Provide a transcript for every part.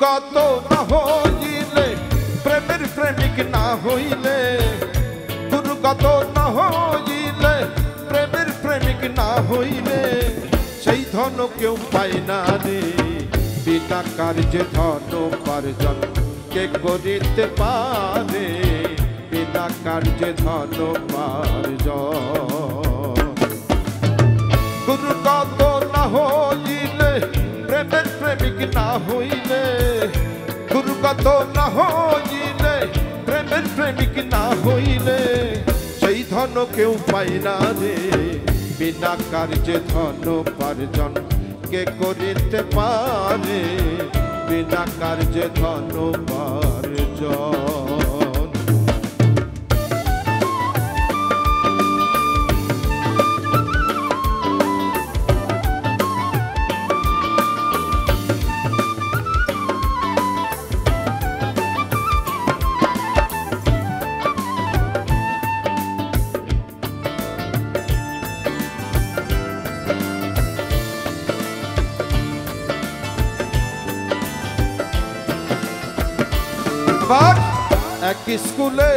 গত না হইলে, প্রেমের প্রেমিক না হইলে গুরু গুরুগত না হইলে, প্রেমের প্রেমিক না হইলে, সেই ধন কেউ পাই না রে। বিনা কার্যে ধন উপার্জন কে করিতে পারে? বিনা কার্যে ধন উপার্জন। গুরু গুরুগত না হইলে প্রেমের প্রেমিক না হইলে গুরু কত না হইলে প্রেমের প্রেমিক না হইলে, সেই ধন কেউ পাই না রে। বিনা কার্যে ধন উপার্জন কে করিতে পারে? বিনা কার্যে ধন উপার্জন। আবার এক স্কুলে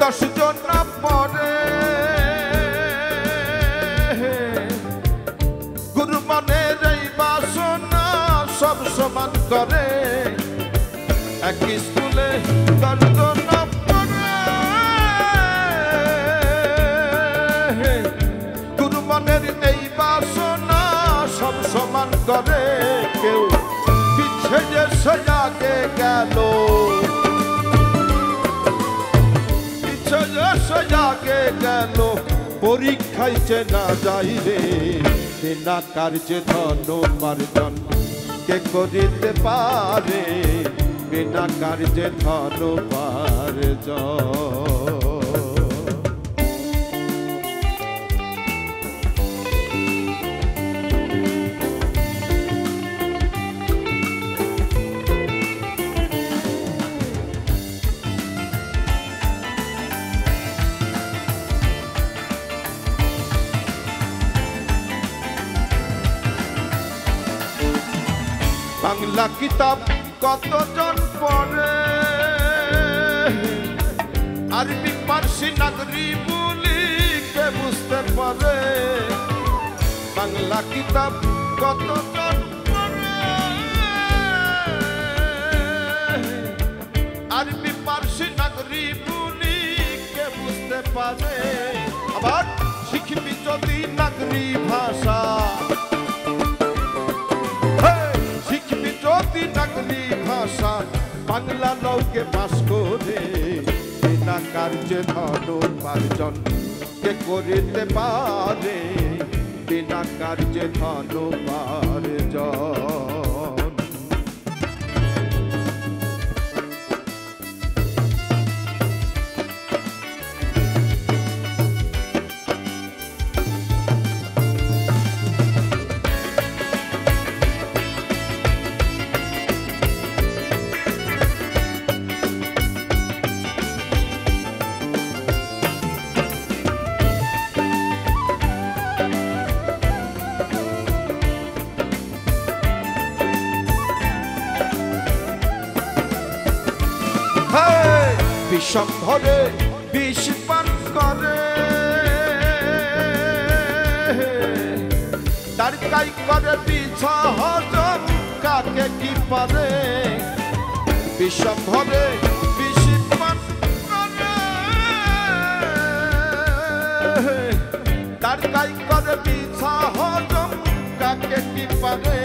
দশ জন পড়ে। গুরু মনের এই বাসনা সব সমান করে। এক স্কুলে দশ জন পড়ে। গুরু মনের এই বাসনা সব সমান করে। পরীক্ষায় চেনা যাই রে বিনা কার্যে ধন উপার্জন কে করিতে পারে, বিনা কার্যে ধন উপার্জন বাংলা কিতাব কতজন পড়ে? আরবি, পার্সি, নাগরি বলি কে বুঝতে পারে? বাংলা কিতাব কতজন পড়ে? আরবি, পার্সি, নাগরি বলি কে বুঝতে পারে? আবার শিখবি যদি নাগরি ভাষা। বাংলা নৌকে বাস করে, বিনা কার্যে ধন উপার্জন কে করিতে পারে, বিনা কার্যে ধন উপার্জন বিষম্ভরে, বিষ পান করে। তার কাই করে পিছা কাকে কি পারে? বিষম্ভরে, বিষ পান করে। তার কাই করে পিছা হজম কাকে কি পারে?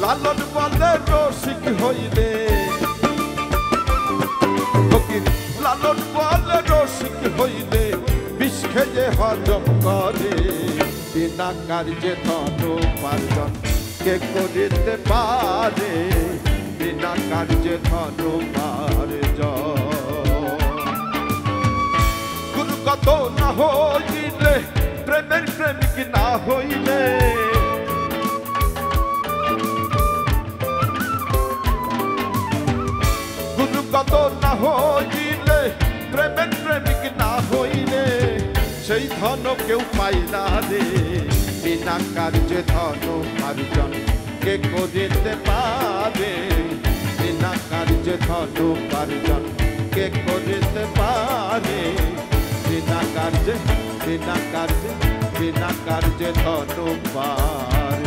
লালন বলে রসিক হইলে লালন বলে রসিক হইলে বিষ খেয়ে হজম করে। বিনা কার্যে ধন উপার্জন কে করিতে পারে? বিনা কার্যে ধন উপার্জন গুরুগত না হইলে, প্রেমের প্রেমিক না হইলে। গুরুগত না হইলে প্রেমের প্রেমিক না হইলে, সেই ধন কেউ পাই না রে। বিনা কার্যে ধন উপার্জন কে করিতে পারে? বিনা কার্যে ধন উপার্জন কে করিতে পারে? বিনা কার্যে বিনা কার্যে বিনা কার্যে ধন পারে